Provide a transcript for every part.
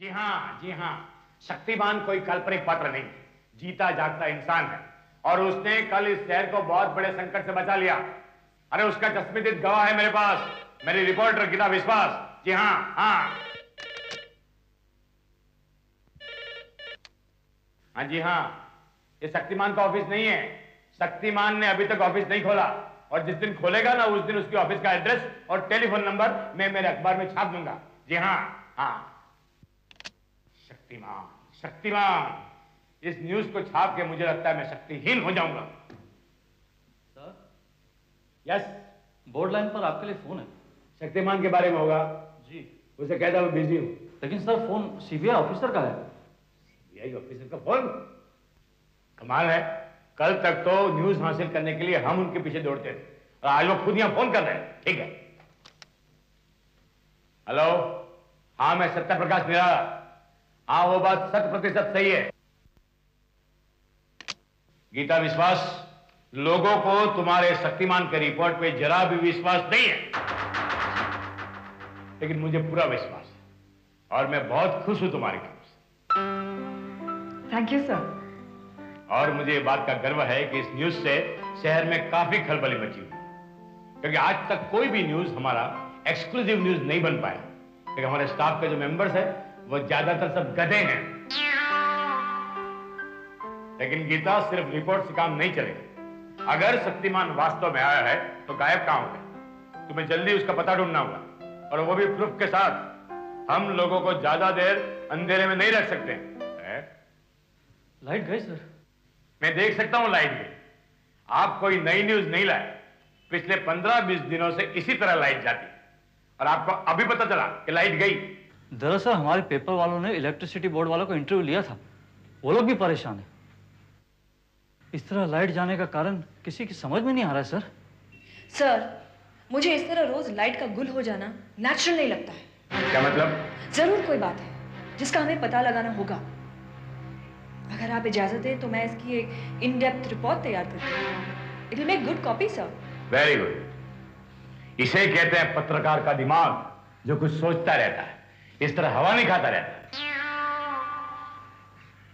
जी हाँ जी हाँ। शक्तिमान कोई काल्पनिक पात्र नहीं। जीता जागता इंसान है। और उसने कल इस शहर को बहुत बड़े संकट से बचा लिया। अरे, उसका चश्मिदित गवाह है मेरे पास। मेरी रिपोर्टर गीता विश्वास। जी हाँ हाँ। हाँ जी हाँ। ये शक्तिमान का ऑफ़िस नहीं है। शक्तिमान ने अभी तक ऑफ़िस नहीं खोला। और जिस दिन खोलेगा ना, उस दिन उसकी ऑफ़िस का एड्रेस और टेलीफोन नंबर मैं मेरे अखबार में छाप दूँगा। जी हाँ हाँ। शक्तिमान शक्तिमान। इस न्यूज़ को छाप के मुझे लगता है मैं शक्तिहीन हो जाऊँगा। सर यस बोर्ड लाइन पर आपके लिए फ़ोन है। शक्तिमान के बारे में होगा। जी। उसे कहता मैं बिज़ी हूँ। लेकिन सर फ़ोन सीबीआई ऑफिसर का है। सीबीआई ऑफिसर का फ़ोन कमाल है। कल तक तो न्यूज़ हासिल करने के लिए हम उनके पीछे दौड़ते थे। और आज वो खुद यहाँ फ़ोन कर रहे हैं। ठीक है। हेलो हाँ मैं सत्य प्रकाश निराला। हाँ वो बात शत प्रतिशत सही है। गीता विश्वास लोगों को तुम्हारे शक्तिमान के रिपोर्ट पे जरा भी विश्वास नहीं है। लेकिन मुझे पूरा विश्वास है और मैं बहुत खुश हूँ तुम्हारे काम से। थैंक यू सर और मुझे ये बात का गर्व है कि इस न्यूज़ से शहर में काफ़ी खलबली मची हुई क्योंकि आज तक कोई भी न्यूज़ हमारा एक्सक्लूसिव न्यूज़ नहीं बन पाया। क्योंकि हमारे स्टाफ के जो मेंबर्स हैं वो ज़्यादातर सब गधे हैं। लेकिन गीता सिर्फ़ रिपोर्ट से काम नहीं चलेगा। अगर शक्तिमान वास्तव में आया है तो गायब कहाँ हो गए तुम्हें जल्दी उसका पता ढूंढना होगा। और वो भी प्रूफ के साथ। हम लोगों को ज़्यादा देर अंधेरे में नहीं रख सकते। लाइट गई सर मैं देख सकता हूँ लाइट गई। आप कोई नई न्यूज़ नहीं लाए। पिछले पंद्रह बीस दिनों से इसी तरह लाइट जाती। और आपको अभी पता चला कि लाइट गई। दरअसल हमारे पेपर वालों ने इलेक्ट्रिसिटी बोर्ड वालों को इंटरव्यू लिया था। वो लोग भी परेशान है। इस तरह लाइट जाने का कारण किसी की समझ में नहीं आ रहा है सर सर मुझे इस तरह रोज लाइट का गुल हो जाना नेचुरल नहीं लगता है। क्या मतलब? ज़रूर कोई बात है जिसका हमें पता लगाना होगा। अगर आप इजाज़त दें तो मैं इसकी एक इन डेप्थ रिपोर्ट तैयार करती हूँ। It will make good copy sir very good इसे कहते हैं पत्रकार का दिमाग जो कुछ सोचता रहता है। इस तरह हवा नहीं खाता रहता।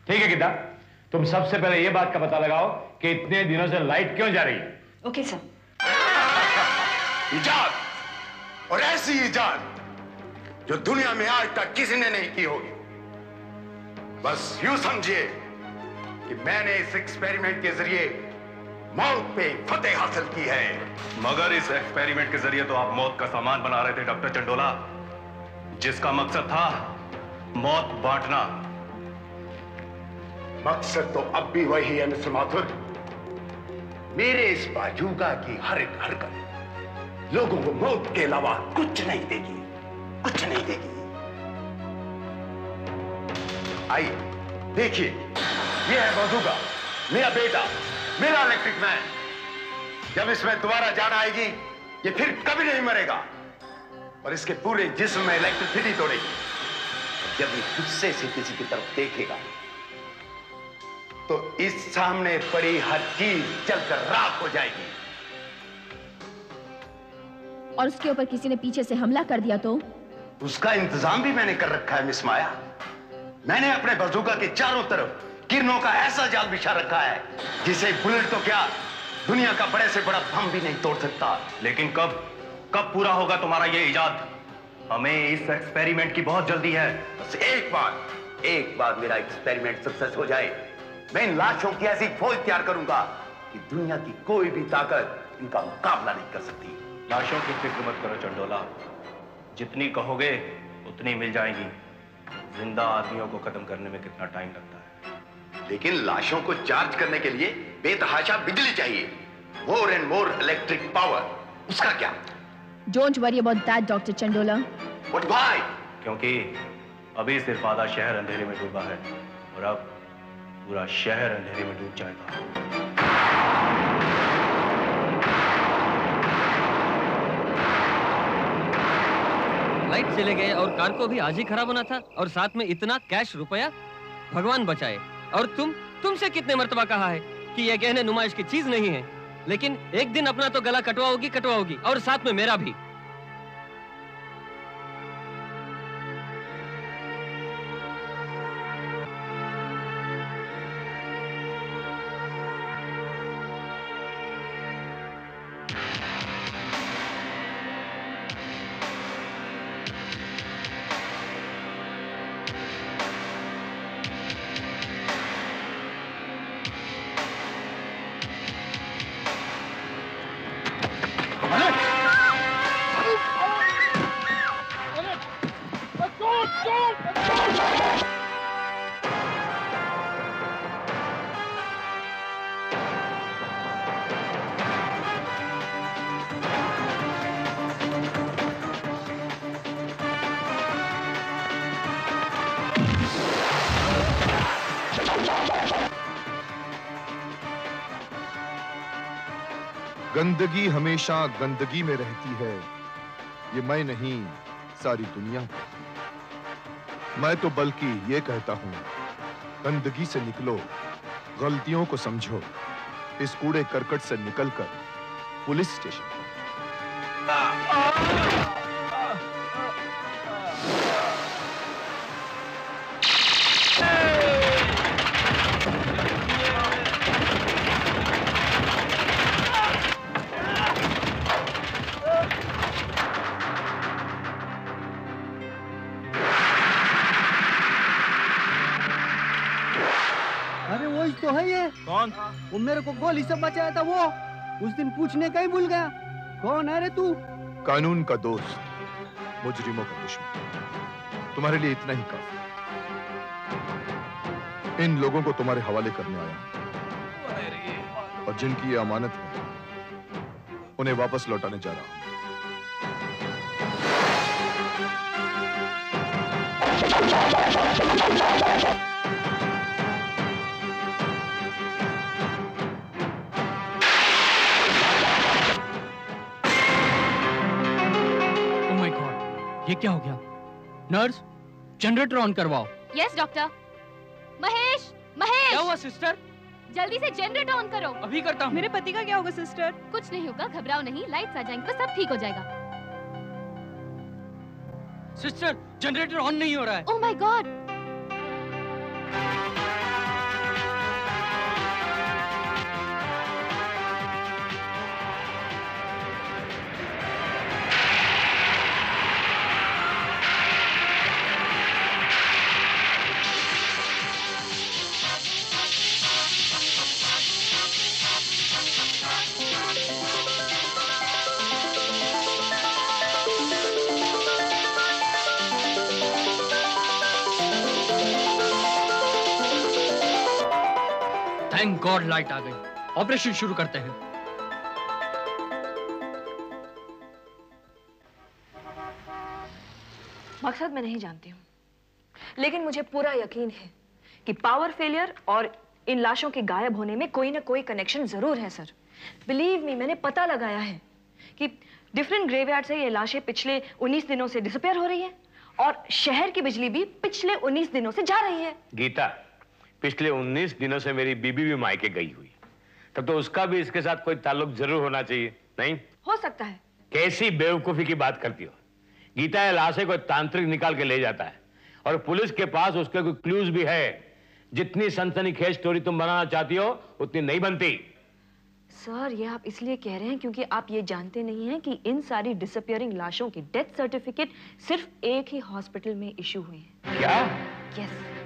ठीक है गीता तुम सबसे पहले यह बात का पता लगाओ कि इतने दिनों से लाइट क्यों जा रही है? Okay sir. इजाद और ऐसी इजाद जो दुनिया में आज तक किसी ने नहीं की होगी। बस यूँ समझिए कि मैंने इस एक्सपेरिमेंट के ज़रिए मौत पे फतेह हासिल की है। मगर इस एक्सपेरिमेंट के ज़रिए तो आप मौत का सामान बना रहे थे डॉक्टर चंडोला। जिसका मकसद था मौत बांटना। मकसद तो अब भी वही है, मिस्टर माथुर। मेरे इस बाजूगा की हर एक हरकत लोगों को मौत के अलावा कुछ नहीं देगी, कुछ नहीं देगी। आइए, देखिए, ये है बाजूगा, मेरा बेटा, मेरा इलेक्ट्रिक मैन जब इसमें दोबारा जान आएगी, ये फिर कभी नहीं मरेगा। और इसके पूरे जिस्म में इलेक्ट्रिसिटी तोड़ेगी। जब ये गुस्से से किसी की तरफ़ देखेगा तो इस सामने पड़ी हर चीज़ जलकर राख हो जाएगी। और उसके ऊपर किसी ने पीछे से हमला कर दिया तो? उसका इंतज़ाम भी मैंने कर रखा है मिस माया। मैंने अपने बजूका के चारों तरफ़ किरणों का ऐसा जाल बिछा रखा है जिसे बुलेट तो क्या दुनिया का बड़े से बड़ा बम भी नहीं तोड़ सकता। लेकिन कब? कब पूरा होगा तुम्हारा ये इजाद? हमें इस एक्सपेरिमेंट की बहुत जल्दी है। बस एक बार एक बार मेरा एक्सपेरिमेंट सक्सेस हो जाए मैं इन लाशों की ऐसी फौज तैयार करूँगा कि दुनिया की कोई भी ताकत इनका मुकाबला नहीं कर सकती। लाशों की फ़िक्र मत करो चंडोला। जितनी कहोगे उतनी मिल जाएँगी। ज़िंदा आदमियों को खत्म करने में कितना टाइम लगता है। लेकिन लाशों को चार्ज करने के लिए बेतहाशा बिजली चाहिए। More and more electric power उसका क्या? Don't worry about that doctor Chandola but भाई क्योंकि अभी सिर्फ़ आधा शहर अंधेरे में डूबा है और अब पूरा शहर अंधेरे में डूब जाएगा। लाइट चले गए और कार को भी आज ही खराब होना था और साथ में इतना कैश रुपया। भगवान बचाए। और तुम? तुमसे कितने मर्तबा कहा है कि यह गहने नुमाइश की चीज़ नहीं है? लेकिन एक दिन अपना तो गला कटवाओगी कटवाओगी और साथ में मेरा भी। गंदगी हमेशा गंदगी में रहती है। ये मैं नहीं, सारी दुनिया मैं। तो बल्कि ये कहता हूँ, गंदगी से निकलो, गलतियों को समझो, इस कूड़े करकट से निकलकर पुलिस स्टेशन वो मेरे को गोली से बचाया था, वो। उस दिन पूछने का ही भूल गया। कौन है रे तू? कानून का दोस्त, मुजरिमों का दुश्मन। तुम्हारे लिए इतना ही काफ़ी। इन लोगों को तुम्हारे हवाले करने आया और जिनकी ये अमानत है, उन्हें वापस लौटाने जा रहा हूँ। ये क्या हो गया? नर्स जनरेटर ऑन करवाओ। Yes doctor Mahesh Mahesh! क्या हुआ सिस्टर जल्दी से जनरेटर ऑन करो। अभी करता हूँ। मेरे पति का क्या होगा सिस्टर कुछ नहीं होगा घबराओ नहीं लाइट आ जाएँगे तो सब ठीक हो जाएगा। सिस्टर जनरेटर ऑन नहीं हो रहा है। Oh my god god light आ गई। ऑपरेशन शुरू करते हैं। मकसद मैं नहीं जानती हूँ। लेकिन मुझे पूरा यकीन है कि पावर फेलियर और इन लाशों के गायब होने में कोई ना कोई कनेक्शन ज़रूर है सर बिलीव मी मैंने पता लगाया है कि डिफरेंट ग्रेवयार्ड से ये लाशें पिछले 19 दिनों से डिसअपेयर हो रही है और शहर की बिजली भी पिछले 19 दिनों से जा रही है। गीता पिछले 19 दिनों से मेरी बीबी भी मायके गई हुई। तब तो उसका भी इसके साथ कोई ताल्लुक ज़रूर होना चाहिए नहीं? हो सकता है। कैसी बेवकूफ़ी की बात करती हो? गीता ये लाशें कोई तांत्रिक निकाल के ले जाता है। और पुलिस के पास उसके कोई क्लूज भी है। जितनी सनसनीखेज स्टोरी तुम बनाना चाहती हो उतनी नहीं बनती। सर ये आप इसलिए कह रहे हैं क्योंकि आप ये जानते नहीं हैं कि इन सारी डिसअपियरिंग लाशों के डेथ सर्टिफिकेट सिर्फ़ एक ही हॉस्पिटल में इशू हुए हैं। क्या? यस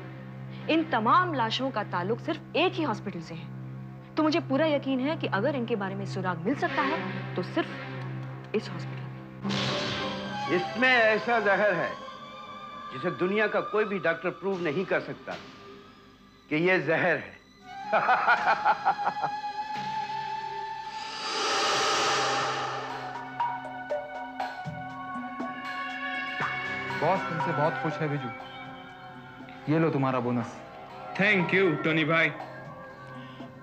इन तमाम लाशों का ताल्लुक सिर्फ़ एक ही हॉस्पिटल से है। तो मुझे पूरा यकीन है कि अगर इनके बारे में सुराग मिल सकता है तो सिर्फ़ इस हॉस्पिटल इसमें ऐसा जहर है जिसे दुनिया का कोई भी डॉक्टर प्रूव नहीं कर सकता कि यह जहर है। बॉस तुमसे बहुत खुश है बिजू। ये लो तुम्हारा बोनस। थैंक यू टोनी भाई।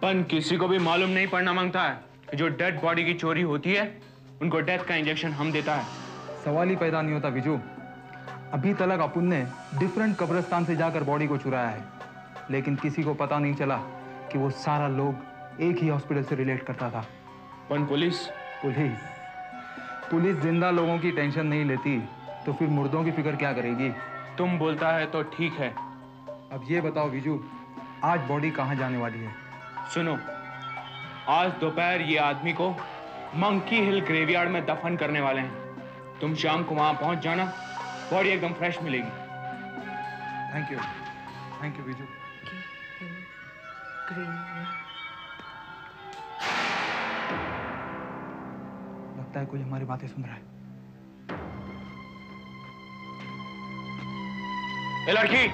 पन किसी को भी मालूम नहीं पड़ना माँगता है। कि जो डेड बॉडी की चोरी होती है उनको डेथ का इंजेक्शन हम देता है। सवाल ही पैदा नहीं होता बिजू। अभी तक अपुन ने डिफरेंट कब्रस्तान से जाकर बॉडी को चुराया है। लेकिन किसी को पता नहीं चला कि वो सारा लोग एक ही हॉस्पिटल से रिलेट करता था। पन पुलिस? पुलिस। पुलिस ज़िंदा लोगों की टेंशन नहीं लेती तो फिर मुर्दों की फ़िक्र क्या करेगी? तुम बोलता है तो ठीक है। अब ये बताओ विजू आज बॉडी कहाँ जाने वाली है? सुनो आज दोपहर ये आदमी को मंकी हिल ग्रेवयार्ड में दफन करने वाले हैं। तुम शाम को वहाँ पहुँच जाना बॉडी एकदम फ्रेश मिलेगी। Thank you thank you Viju लगता है कोई हमारी बातें सुन रहा है। ये लड़की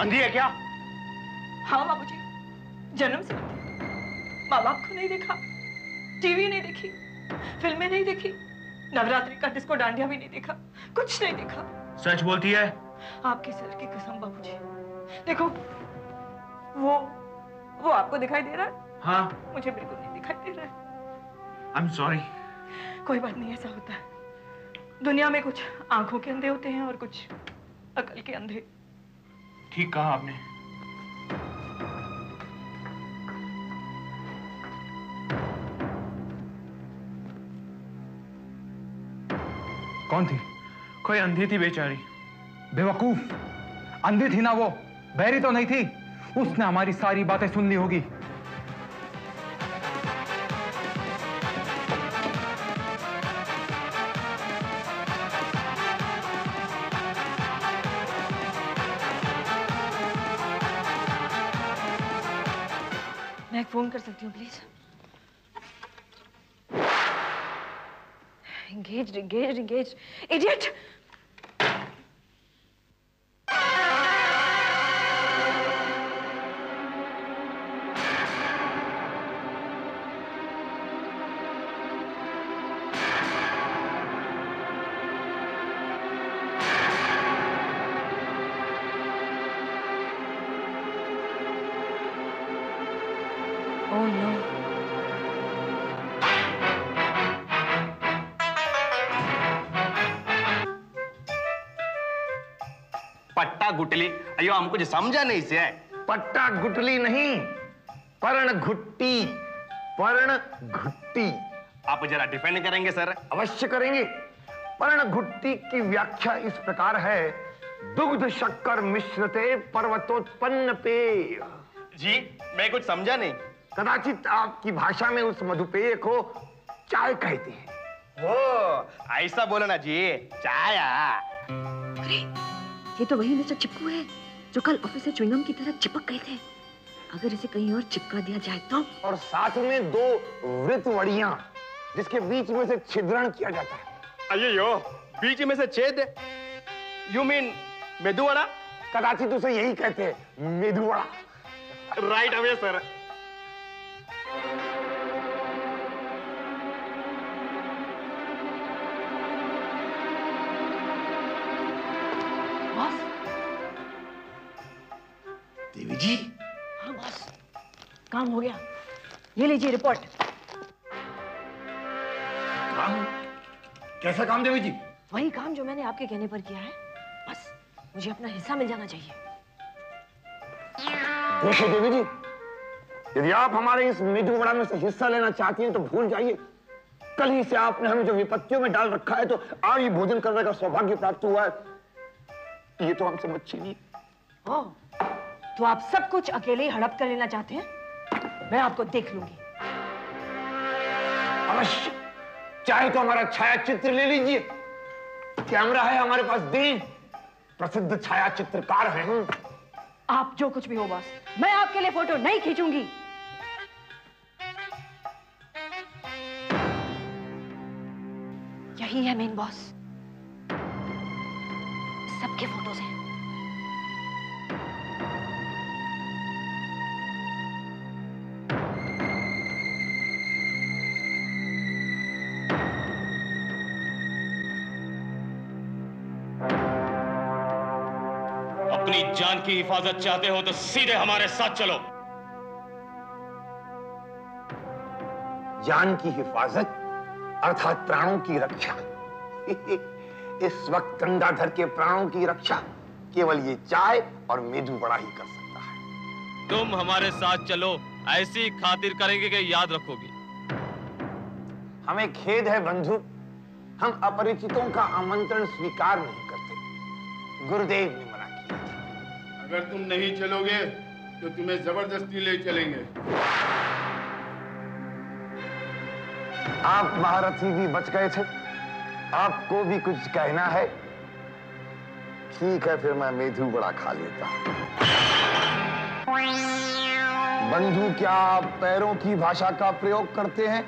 अंधी है क्या? हाँ बाबूजी जन्म से माँ बाप को नहीं देखा टीवी नहीं देखी फ़िल्में नहीं देखी नवरात्रि का डिस्को डांडिया भी नहीं देखा कुछ नहीं देखा। सच बोलती है? आपके सर की कसम बाबूजी। देखो वो वो आपको दिखाई दे रहा है? हाँ। मुझे बिल्कुल नहीं दिखाई दे रहा है। आई एम सॉरी कोई बात नहीं ऐसा होता है। दुनिया में कुछ आँखों के अंधे होते हैं और कुछ अकल के अंधे। ठीक कहा आपने। कौन थी? कोई अंधी थी बेचारी। बेवकूफ़। अंधी थी ना वो। बैरी तो नहीं थी। उसने हमारी सारी बातें सुन ली होगी। फ़ोन कर सकती हूँ please engage engage engage idiot Gutli. अयो हम कुछ समझा नहीं से पट्टा गुटली नहीं पर्ण घुट्टी पर्ण घुट्टी। आप जरा डिफेंड करेंगे सर। अवश्य करेंगे। पर्ण घुट्टी की व्याख्या इस प्रकार है। दुग्ध शक्कर मिश्रते पर्वतोत्पन्न पेय। जी मैं कुछ समझा नहीं। कदाचित आपकी भाषा में उस मधुपेय को चाय कहते हैं। ओ ऐसा बोलो ना जी चाया। अरे ये तो वही मिस्टर चिपकू है जो कल ऑफ़िस से च्युइंगम की तरह चिपक गए थे। अगर इसे कहीं और चिपका दिया जाए तो? और साथ में दो वृत वड़ियाँ जिसके बीच में से छिद्रण किया जाता है। अयो बीच में से छेद यू मीन मेदुवड़ा? कदाचित उसे यही कहते हैं medu vada. Right away sir ji. हाँ बॉस। काम हो गया। ये लीजिए रिपोर्ट काम? कैसा काम देवी जी? वही काम जो मैंने आपके कहने पर किया है। बस मुझे अपना हिस्सा मिल जाना चाहिए। देखो देवी जी यदि आप हमारे इस मेदुवड़ा में से हिस्सा लेना चाहती हैं तो भूल जाइए। कल ही से आपने हमें जो विपत्तियों में डाल रखा है तो आज ही भोजन करने का सौभाग्य प्राप्त हुआ है। ये तो हमसे मच्छी नहीं। ओ, तो आप सब कुछ अकेले ही हड़प कर लेना चाहते हैं? मैं आपको देख लूँगी। अवश्य। चाहे तो हमारा छाया चित्र ले लीजिए। कैमरा है हमारे पास दें प्रसिद्ध छाया चित्रकार है हम। आप जो कुछ भी हो बॉस मैं आपके लिए फ़ोटो नहीं खींचूँगी। यही है मेन बॉस। सबके फ़ोटोज़ हैं। की हिफाजत चाहते हो तो सीधे हमारे साथ चलो। जान की हिफाजत अर्थात प्राणों की रक्षा। इस वक्त गंगाधर के प्राणों की रक्षा केवल ये चाय और मेदू बड़ा ही कर सकता है। तुम हमारे साथ चलो ऐसी खातिर करेंगे कि याद रखोगे। हमें खेद है बंधु हम अपरिचितों का आमंत्रण स्वीकार नहीं करते। गुरुदेव ने मना किया अगर तुम नहीं चलोगे तो तुम्हें ज़बरदस्ती ले चलेंगे। आप महारथी भी बच गए थे। आपको भी कुछ कहना है? ठीक है, फिर मैं मेधू बड़ा खा लेता। बंधु, क्या आप पैरों की भाषा का प्रयोग करते हैं?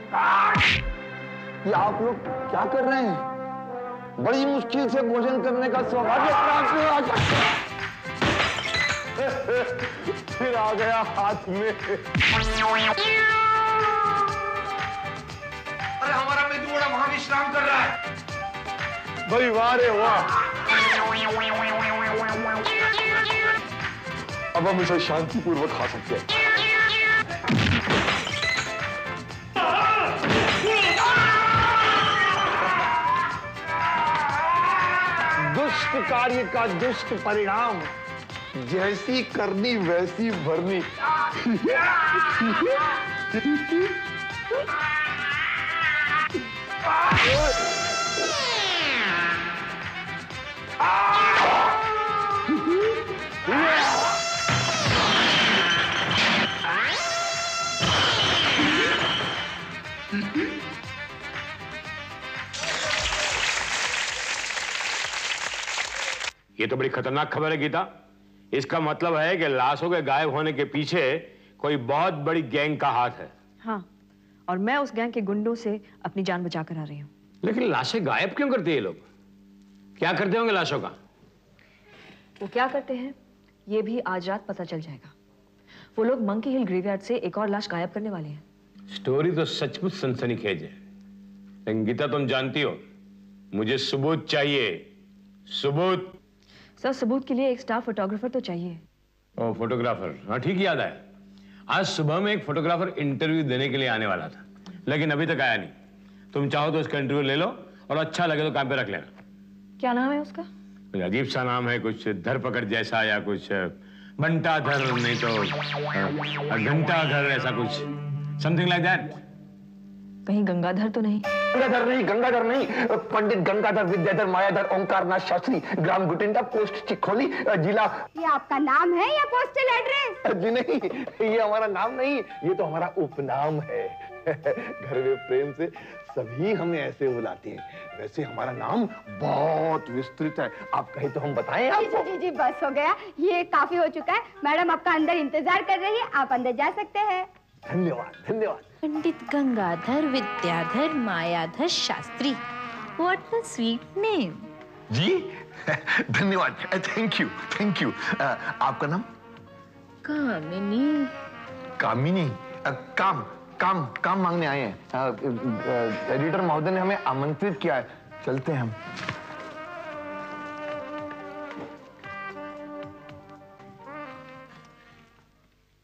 ये आप लोग क्या कर रहे हैं? बड़ी मुश्किल से भोजन करने का सौभाग्य प्राप्त हुआ फिर आ गया हाथ में। अरे हमारा मेदू बड़ा वहाँ विश्राम कर रहा है। भाई वाह रे वाह। अब हम इसे शांतिपूर्वक खा सकते हैं। दुष्ट कार्य का दुष्ट परिणाम। जैसी करनी वैसी भरनी। ये तो बड़ी खतरनाक खबर है गीता। इसका मतलब है कि लाशों के गायब होने के पीछे कोई बहुत बड़ी गैंग का हाथ है। हाँ और मैं उस गैंग के गुंडों से अपनी जान बचा कर आ रही हूँ। लेकिन लाशें गायब क्यों करते हैं ये लोग? क्या करते होंगे लाशों का? वो क्या करते हैं ये भी आज रात पता चल जाएगा। वो लोग मंकी हिल ग्रेवयार्ड से एक और लाश गायब करने वाले हैं। स्टोरी तो सचमुच सनसनीखेज है। लेकिन गीता तुम जानती हो मुझे सबूत चाहिए सबूत। सर सबूत के लिए एक स्टाफ फोटोग्राफर तो चाहिए। Oh photographer. हाँ ठीक याद है। आज सुबह में एक फोटोग्राफर इंटरव्यू देने के लिए आने वाला था लेकिन अभी तक आया नहीं। तुम चाहो तो उसका इंटरव्यू ले लो और अच्छा लगे तो काम पे रख लेना। क्या नाम है उसका? कुछ अजीब सा नाम है कुछ धरपकड़ जैसा या कुछ बंटा धर नहीं तो घंटा धर ऐसा कुछ समथिंग लाइक दैट कहीं गंगाधर तो नहीं? गंगाधर नहीं गंगाधर नहीं। पंडित गंगाधर विद्याधर मायाधर ओंकारनाथ शास्त्री ग्राम गुटिंडा पोस्ट चिखोली जिला। ये आपका नाम है या पोस्टल एड्रेस जी नहीं ये हमारा नाम नहीं ये तो हमारा उपनाम है। घर में प्रेम से सभी हमें ऐसे बुलाते हैं। वैसे हमारा नाम बहुत विस्तृत है। आप कहे तो हम बताएँ जी आपको। जी जी बस हो गया। ये काफ़ी हो चुका है। मैडम आपका अंदर इंतज़ार कर रही है। आप अंदर जा सकते हैं। धन्यवाद धन्यवाद। Pandit Gangadhar Vidyadhar Mayadhar Shastri. What a sweet name ji? धन्यवाद। थैंक यू थैंक यू आपका नाम? कामिनी। कामिनी? अ, काम काम काम मांगने आए हैं। अ, अ, एडिटर महोदय ने हमें आमंत्रित किया है। चलते हैं हम।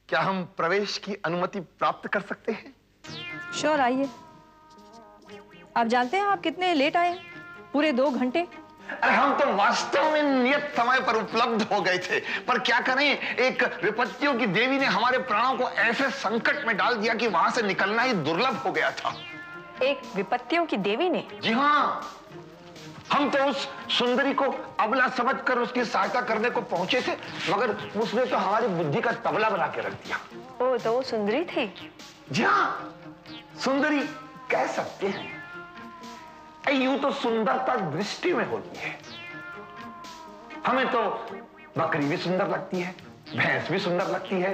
क्या हम प्रवेश की अनुमति प्राप्त कर सकते हैं? श्योर आइए। आप जानते हैं आप कितने लेट आए पूरे दो घंटे? अरे हम तो वास्तव में नियत समय पर उपलब्ध हो गए थे। पर क्या करें? एक विपत्तियों की देवी ने हमारे प्राणों को ऐसे संकट में डाल दिया कि वहाँ से निकलना ही दुर्लभ हो गया था। एक विपत्तियों की देवी ने? जी हाँ। हम तो उस सुंदरी को अबला समझकर उसकी सहायता करने को पहुँचे थे मगर उसने तो हमारी बुद्धि का तबला बना के रख दिया। ओ तो वो सुंदरी थी? जी हाँ। सुंदरी कह सकते हैं यूँ तो सुंदरता दृष्टि में होती है। हमें तो बकरी भी सुंदर लगती है भैंस भी सुंदर लगती है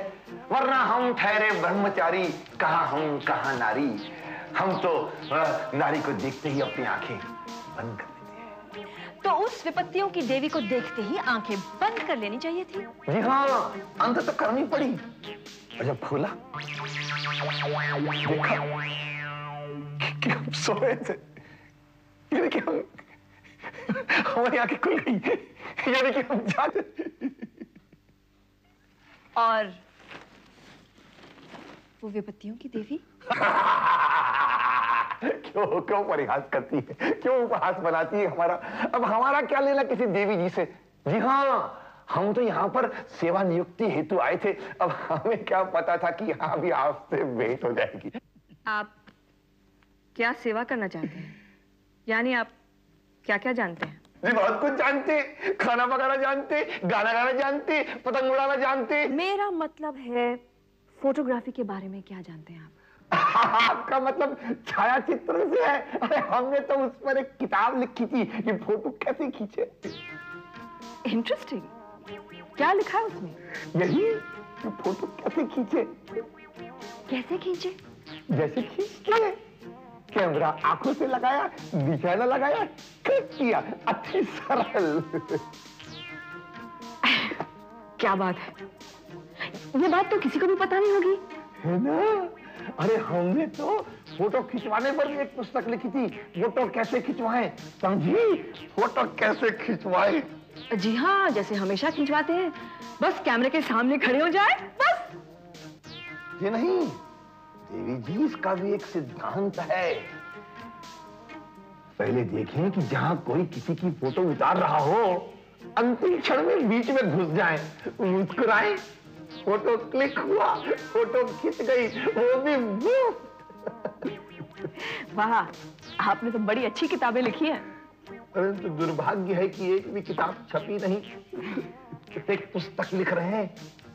वरना हम ठहरे ब्रह्मचारी कहा हम कहा नारी। हम तो नारी को देखते ही अपनी आँखें बंद कर तो उस विपत्तियों की देवी को देखते ही आँखें बंद कर लेनी चाहिए थी? जी हाँ अंत तो करनी पड़ी। और जब खोला देखा कि, हम सोए थे यानी कि हम हमारी आँखें खुल गई यानी कि हम जागे और वो विपत्तियों की देवी? क्यों क्यों परिहास करती है? क्यों उपहास बनाती है हमारा? अब हमारा क्या लेना किसी देवी जी से? जी हाँ हम तो यहाँ पर सेवा नियुक्ति हेतु आए थे। अब हमें क्या पता था कि यहाँ भी आपसे भेंट हो जाएगी। आप क्या सेवा करना चाहते हैं? यानी आप क्या क्या जानते हैं? जी बहुत कुछ जानते खाना पकाना जानते गाना गाना जानते पतंग उड़ाना जानते मेरा मतलब है फोटोग्राफी के बारे में क्या जानते हैं आप? आपका मतलब छाया चित्र से है। अरे हमने तो उस पर एक किताब लिखी थी कि फ़ोटो कैसे खींचे? इंटरेस्टिंग क्या लिखा है उसमें? यही कि फ़ोटो कैसे खींचे? कैसे खींचे? जैसे खींच के कैमरा आँखों से लगाया दिखाना लगाया क्लिक किया। अति सरल। क्या बात है? ये बात तो किसी को भी पता नहीं होगी। है ना? अरे हमने तो फ़ोटो खिंचवाने पर एक पुस्तक लिखी थी। फ़ोटो कैसे खिंचवाएँ? समझी फ़ोटो कैसे खिंचवाएँ? जी हाँ जैसे हमेशा खिंचवाते हैं। बस कैमरे के सामने खड़े हो जाए बस। ये नहीं देवी जी इसका भी एक सिद्धांत है। पहले देखें कि जहाँ कोई किसी की फ़ोटो उतार रहा हो अंतिम क्षण में बीच में घुस जाए। मुस्कुराए फ़ोटो क्लिक हुआ फ़ोटो खिंच गई वो भी वाह आपने तो बड़ी अच्छी किताबें लिखी है। परंतु दुर्भाग्य है कि एक भी किताब छपी नहीं। एक पुस्तक लिख रहे हैं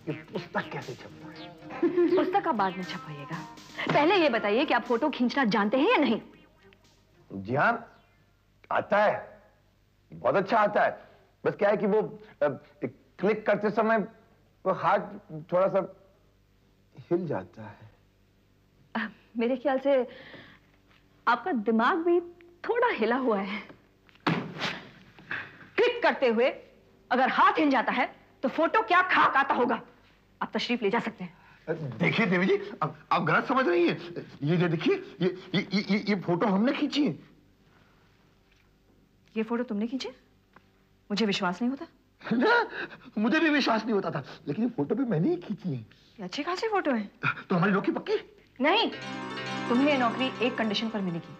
कि पुस्तक कैसे छपता है? पुस्तक आप बाद में छपाइएगा। पहले ये बताइए कि आप फ़ोटो खींचना जानते हैं या नहीं? जी हाँ आता है। बहुत अच्छा आता है। बस क्या है कि वो क्लिक करते समय वो हाथ थोड़ा सा हिल जाता है। मेरे ख्याल से आपका दिमाग भी थोड़ा हिला हुआ है। क्लिक करते हुए अगर हाथ हिल जाता है तो फ़ोटो क्या खाक आता होगा? आप तशरीफ़ ले जा सकते हैं। देखिए देवी जी अब आप गलत समझ रही हैं। ये जो देखिए ये ये ये ये, ये फ़ोटो हमने खींची है। ये फ़ोटो तुमने खींची मुझे विश्वास नहीं होता। ना मुझे भी विश्वास नहीं होता था लेकिन ये फ़ोटो भी मैंने ही खींची है। ये अच्छी खासी फ़ोटो है। तो हमारी नौकरी पक्की? नहीं तुम्हें ये नौकरी एक कंडीशन पर मिलेगी।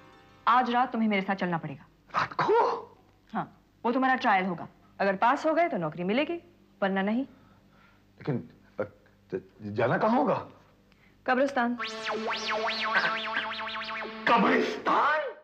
आज रात तुम्हें मेरे साथ चलना पड़ेगा। रात को? हाँ। वो तुम्हारा ट्रायल होगा। अगर पास हो गए तो नौकरी मिलेगी वरना नहीं। लेकिन जाना कहाँ होगा? कब्रिस्तान। कब्रिस्तान?